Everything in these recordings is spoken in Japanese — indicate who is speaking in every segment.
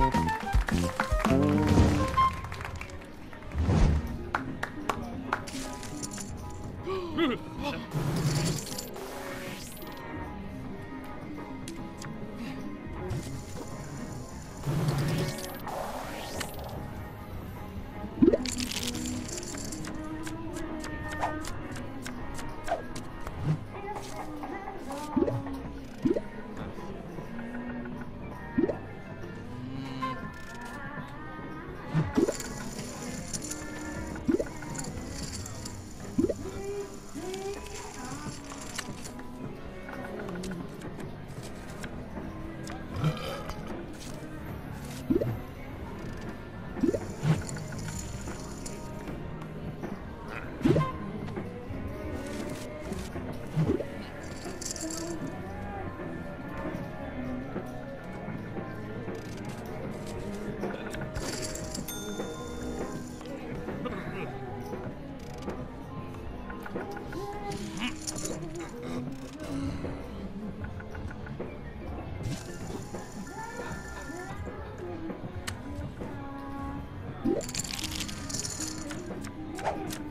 Speaker 1: うん。Thank you.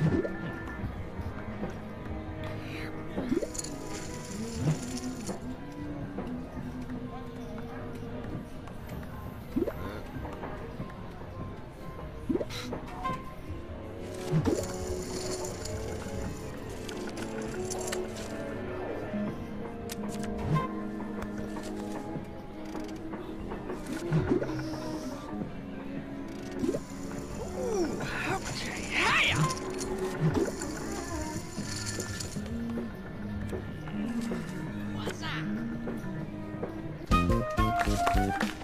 Speaker 1: you Thank you.